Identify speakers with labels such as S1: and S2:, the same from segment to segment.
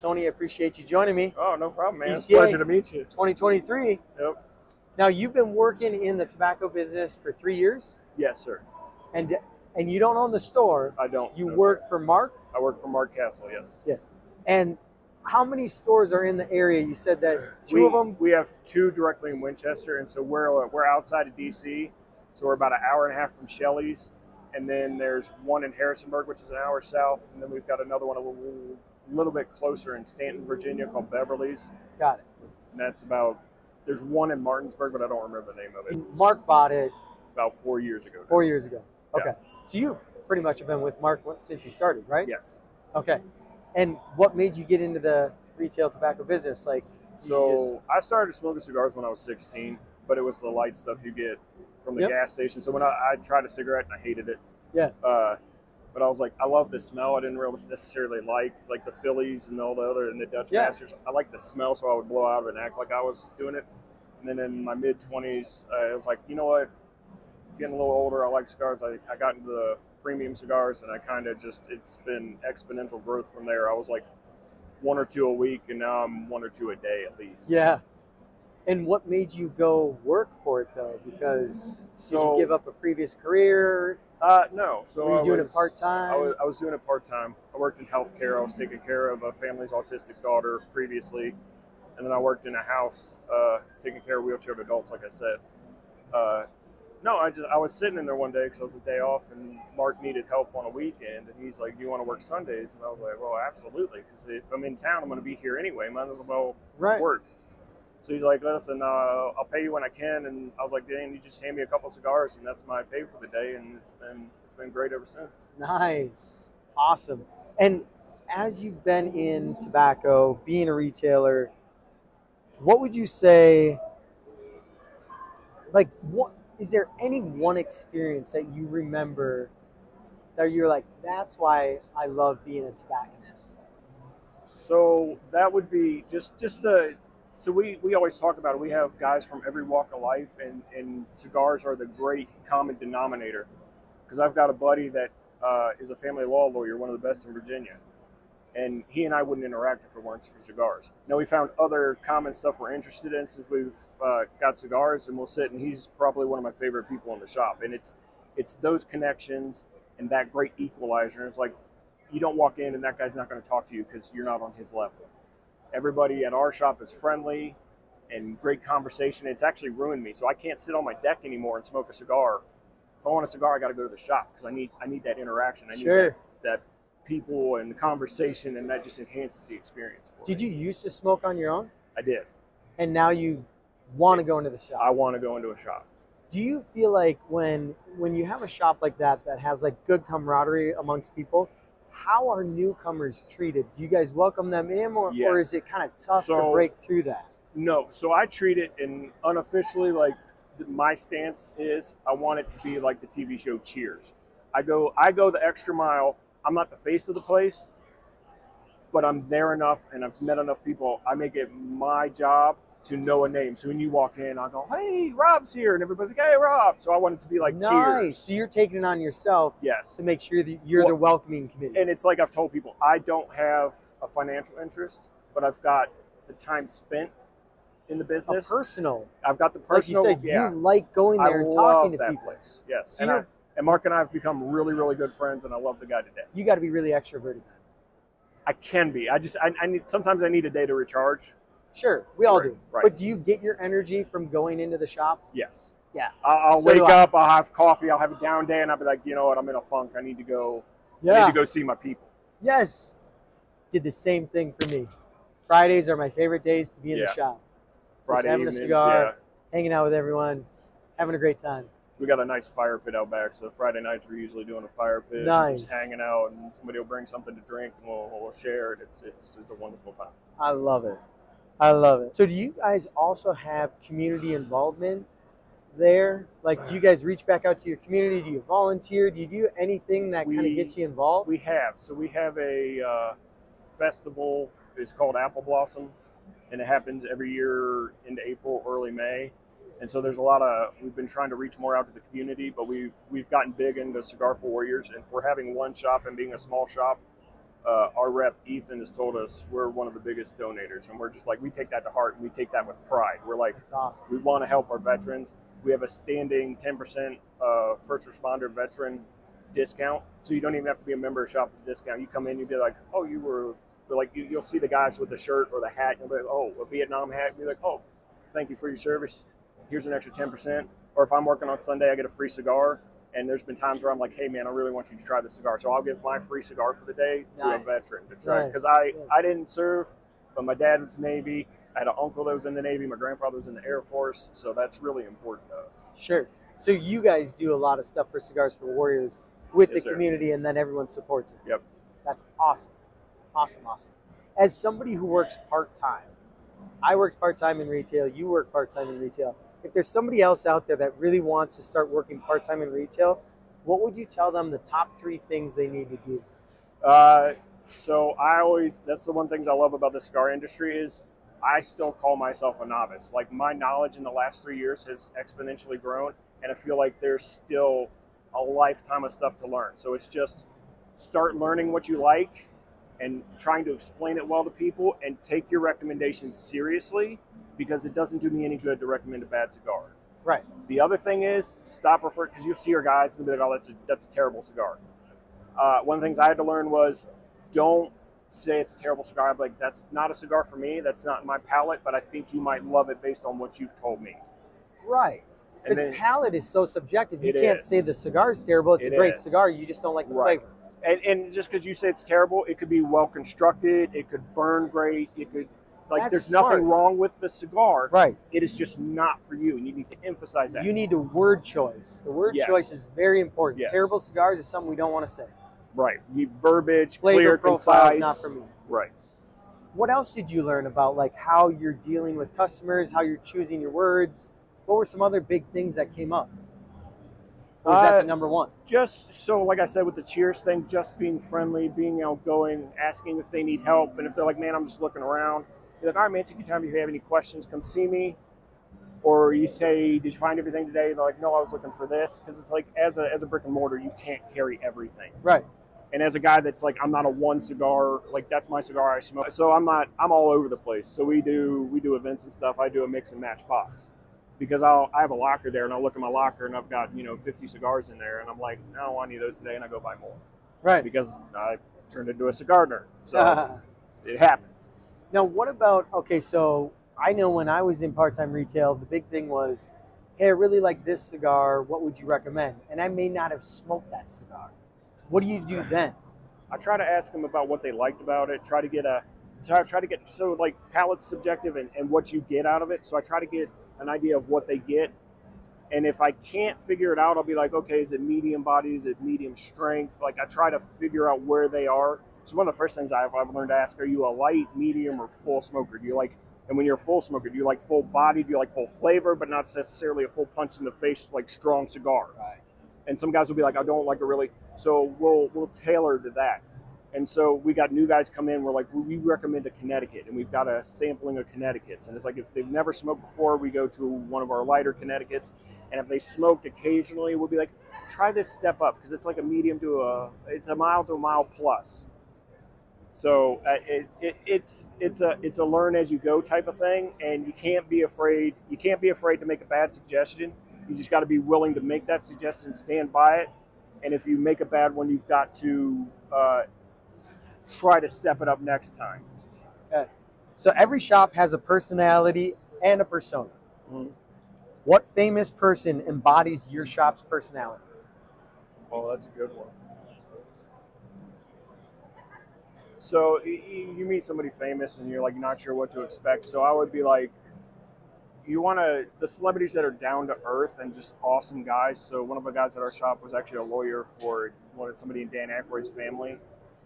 S1: Tony, I appreciate you joining me.
S2: Oh, no problem, man.
S1: PCA.
S2: Pleasure to meet you.
S1: 2023.
S2: Yep.
S1: Now you've been working in the tobacco business for three years,
S2: Yes, sir.
S1: and and you don't own the store.
S2: I don't.
S1: You
S2: no,
S1: work
S2: sir.
S1: for Mark.
S2: I work for Mark Castle. Yes. Yeah.
S1: And how many stores are in the area? You said that two
S2: we,
S1: of them.
S2: We have two directly in Winchester, and so we're uh, we're outside of DC, so we're about an hour and a half from Shelley's, and then there's one in Harrisonburg, which is an hour south, and then we've got another one a little, little bit closer in Staunton, Virginia, called Beverly's,
S1: Got it.
S2: and that's about. There's one in Martinsburg, but I don't remember the name of it.
S1: And Mark bought it
S2: About four years ago. now.
S1: four years ago.
S2: Yeah.
S1: Okay. So you pretty much have been with Mark since he started, right?
S2: Yes.
S1: Okay. And what made you get into the retail tobacco business? Like,
S2: So
S1: just-
S2: I started smoking cigars when I was 16, but it was the light stuff you get from the
S1: Yep.
S2: gas station. So when I, I tried a cigarette and I hated it.
S1: Yeah.
S2: Uh, but I was like, I love the smell. I didn't really necessarily like like the Phillies and all the other and the Dutch
S1: Yeah.
S2: Masters. I like the smell, so I would blow out of it and act like I was doing it. And then in my mid 20s, uh, I was like, you know what? Getting a little older, I like cigars. I, I got into the premium cigars, and I kind of just it's been exponential growth from there. I was like one or two a week, and now I'm one or two a day at least.
S1: yeah. And what made you go work for it though? Because did you give up a previous career?
S2: Uh, no. So
S1: Were you
S2: I
S1: doing
S2: was,
S1: it part time?
S2: I was, I was doing it part time. I worked in healthcare. I was taking care of a family's autistic daughter previously, and then I worked in a house uh, taking care of wheelchair adults. Like I said, uh, no, I just I was sitting in there one day because it was a day off, and Mark needed help on a weekend, and he's like, "Do you want to work Sundays?" And I was like, "Well, absolutely, because if I'm in town, I'm going to be here anyway. Might as well
S1: right.
S2: work." So he's like, "Listen, uh, I'll pay you when I can." And I was like, "Dan, you just hand me a couple cigars, and that's my pay for the day." And it's been it's been great ever since.
S1: Nice. Awesome. And as you've been in tobacco, being a retailer, what would you say like what is there any one experience that you remember that you're like that's why I love being a tobacconist?
S2: So that would be just just the. So we, we always talk about it. We have guys from every walk of life, and, and cigars are the great common denominator. Because I've got a buddy that uh, is a family law lawyer, one of the best in Virginia, and he and I wouldn't interact if it weren't for cigars. Now we found other common stuff we're interested in since we've uh, got cigars, and we'll sit. And he's probably one of my favorite people in the shop, and it's it's those connections and that great equalizer. It's like you don't walk in and that guy's not going to talk to you because you're not on his level. Everybody at our shop is friendly and great conversation. It's actually ruined me, so I can't sit on my deck anymore and smoke a cigar. If I want a cigar, I got to go to the shop because I need I need that interaction. I need
S1: Sure.
S2: that, that people and the conversation, and that just enhances the experience. For
S1: Did
S2: me.
S1: you used to smoke on your own
S2: I did.
S1: and now you want to go into the shop?
S2: I want to go into a shop.
S1: do you feel like when when you have a shop like that that has like good camaraderie amongst people how are newcomers treated do you guys welcome them in or, or is it kind of tough to break through that
S2: No, so I treat it in unofficially like my stance is I want it to be like the TV show Cheers. I go I go the extra mile. I'm not the face of the place, but I'm there enough and I've met enough people. I make it my job to know a name. So when you walk in, I go, "Hey, Rob's here," and everybody's like, "Hey, Rob." So I want it to be like
S1: nice
S2: Cheers.
S1: so you're taking it on yourself
S2: Yes.
S1: to make sure that you're
S2: Well,
S1: the welcoming committee
S2: And it's like I've told people, I don't have a financial interest, but I've got the time spent in the
S1: a
S2: business.
S1: personal
S2: I've got the
S1: like
S2: personal.
S1: you said
S2: yeah.
S1: you like going there
S2: I
S1: and
S2: love
S1: talking to
S2: that
S1: people
S2: place. Yes,
S1: So
S2: and, I, and Mark and I have become really, really good friends, and I love the guy to death.
S1: you got to be really extroverted.
S2: I can be. I just, I, I need. Sometimes I need a day to recharge.
S1: Sure we all
S2: Right,
S1: do
S2: right.
S1: but do you get your energy from going into the shop
S2: Yes.
S1: Yeah.
S2: I'll, I'll
S1: So
S2: wake up. I'll have coffee. I'll have a down day, and I'll be like, you know what? I'm in a funk. I need to go. I need to go see my people.
S1: Yes. Did the same thing for me. Fridays are my favorite days to be in
S2: Yeah.
S1: the shop.
S2: Friday
S1: having a
S2: evenings.
S1: cigar.
S2: Yeah.
S1: Hanging out with everyone, having a great time.
S2: We got a nice fire pit out back, so Friday nights we're usually doing a fire pit,
S1: Nice.
S2: just hanging out, and somebody will bring something to drink, and we'll, we'll share it. It's it's it's a wonderful time.
S1: I love it. I love it. So do you guys also have community involvement there? Like do you guys reach back out to your community? Do you volunteer? Do you do anything that kind of gets you involved?
S2: We have. So we have a uh, festival. It's called Apple Blossom, and it happens every year into April, early May. And so there's a lot of. We've been trying to reach more out to the community, but we've we've gotten big into Cigar for Warriors, and for having one shop and being a small shop, uh, our rep Ethan has told us we're one of the biggest donators, and we're just like we take that to heart and we take that with pride. We're like
S1: It's awesome.
S2: we want to help our veterans. We have a standing 10% uh, first responder veteran discount, so you don't even have to be a member of Shop with Discount. You come in, you'd be like, oh, you were like you, you'll see the guys with the shirt or the hat, and you'll be like, oh, a Vietnam hat. You're like, oh, thank you for your service. Here's an extra 10%. Or if I'm working on Sunday, I get a free cigar. And there's been times where I'm like, hey man, I really want you to try this cigar, so I'll give my free cigar for the day to
S1: Nice.
S2: a veteran to try
S1: Nice.
S2: because I I didn't serve, but my dad was Navy. I had an uncle that was in the Navy. My grandfather was in the Air Force, so that's really important to us.
S1: Sure. So you guys do a lot of stuff for Cigars for Warriors with
S2: Yes,
S1: the
S2: sir.
S1: community, and then everyone supports it.
S2: Yep.
S1: That's awesome. Awesome, awesome. As somebody who works part time, I work part time in retail. You work part time in retail. If there's somebody else out there that really wants to start working part time in retail, what would you tell them the top three things they need to do?
S2: Uh, so I always that's the one things I love about the cigar industry is I still call myself a novice. Like my knowledge in the last three years has exponentially grown, and I feel like there's still a lifetime of stuff to learn. So it's just start learning what you like and trying to explain it well to people and take your recommendations seriously because it doesn't do me any good to recommend a bad cigar.
S1: Right.
S2: The other thing is stop referring because you'll see your guys and be like, "Oh, that's a, that's a terrible cigar." Uh, one of the things I had to learn was don't say it's a terrible cigar. I'm like, "That's not a cigar for me. That's not my palate, but I think you might love it based on what you've told me."
S1: Right. Because palate is so subjective. You can't
S2: is.
S1: say the cigar is terrible. It's
S2: It
S1: a great
S2: is.
S1: cigar. You just don't like the
S2: Right.
S1: flavor.
S2: and, and just because you say it's terrible, it could be well constructed. It could burn great. It could like
S1: That's
S2: there's
S1: smart.
S2: nothing wrong with the cigar.
S1: Right.
S2: It is just not for you, and you need to emphasize that.
S1: You need a word choice. The word
S2: Yes.
S1: choice is very important.
S2: Yes.
S1: Terrible cigars is something we don't want to say.
S2: right. You verbiage,
S1: Flavor
S2: clear,
S1: profile is
S2: concise.
S1: not for me.
S2: Right.
S1: What else did you learn about like how you're dealing with customers, how you're choosing your words? What were some other big things that came up? Or was that
S2: Uh,
S1: the number one?
S2: just so like i said with the cheers thing just being friendly being outgoing asking if they need help and if they're like man i'm just looking around you're like all right man take your time. If you have any questions come see me. Or you say did you find everything today? They're like no i was looking for this. Because it's like as a, as a brick and mortar you can't carry everything.
S1: Right.
S2: and as a guy that's like i'm not a one cigar like that's my cigar i smoke. So i'm not i'm all over the place. So we do we do events and stuff. I do a mix and match box. Because I'll I have a locker there and I'll look at my locker and I've got you know 50 cigars in there and I'm like no, I don't want any of those today and I go buy more.
S1: Right.
S2: because I've turned into a cigar nerd. So it happens
S1: now, what about okay? So I know when I was in part-time retail, the big thing was, "Hey, I really like this cigar. What would you recommend?" And I may not have smoked that cigar. What do you do then?
S2: I try to ask them about what they liked about it try to get a try, try to get so like palate's subjective and, and what you get out of it so I try to get an idea of what they get and if I can't figure it out I'll be like okay is it medium body is it medium strength like I try to figure out where they are so one of the first things I've, I've learned to ask are you a light medium or full smoker do you like and when you're a full smoker do you like full body do you like full flavor but not necessarily a full punch in the face like strong cigar
S1: Right.
S2: and some guys will be like, I don't like it really. So we'll we'll tailor to that. And so we got new guys come in. We're like, we recommend a Connecticut, and we've got a sampling of Connecticut's. And it's like if they've never smoked before, we go to one of our lighter Connecticut's. And if they smoked occasionally, we'll be like, try this step up because it's like a medium to a, it's a mild to a mild plus. So uh, it, it, it's it's a it's a learn as you go type of thing, and you can't be afraid. You can't be afraid to make a bad suggestion. You just got to be willing to make that suggestion, stand by it, and if you make a bad one, you've got to uh, try to step it up next time.
S1: So every shop has a personality and a persona.
S2: Mhm.
S1: What famous person embodies your shop's personality?
S2: Oh, that's a good one. So you meet somebody famous and you're like not sure what to expect. So I would be like, you want to the celebrities that are down to earth and just awesome guys. So one of the guys at our shop was actually a lawyer for one somebody in Dan Aykroyd's family,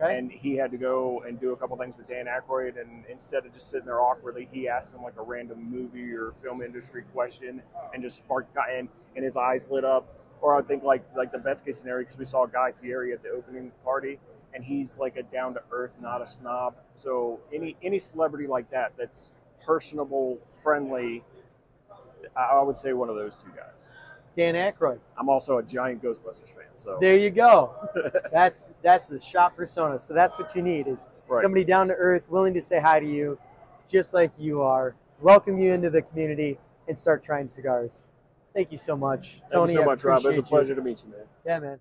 S1: Okay.
S2: and he had to go and do a couple things with Dan Aykroyd. And instead of just sitting there awkwardly, he asked him like a random movie or film industry question and just sparked and and his eyes lit up. Or I think like like the best case scenario because we saw Guy Fieri at the opening party, and he's like a down to earth, not a snob. So any any celebrity like that that's personable, friendly, I would say one of those two guys.
S1: Dan Aykroyd.
S2: I'm also a giant Ghostbusters fan. So
S1: There you go. that's that's the shop persona. So that's what you need is
S2: Right.
S1: somebody down to earth, willing to say hi to you, just like you are, welcome you into the community, and start trying cigars. Thank you so much,
S2: Thank
S1: Tony.
S2: you so much, Rob. It was a
S1: appreciate you.
S2: pleasure to meet you, man.
S1: Yeah, man.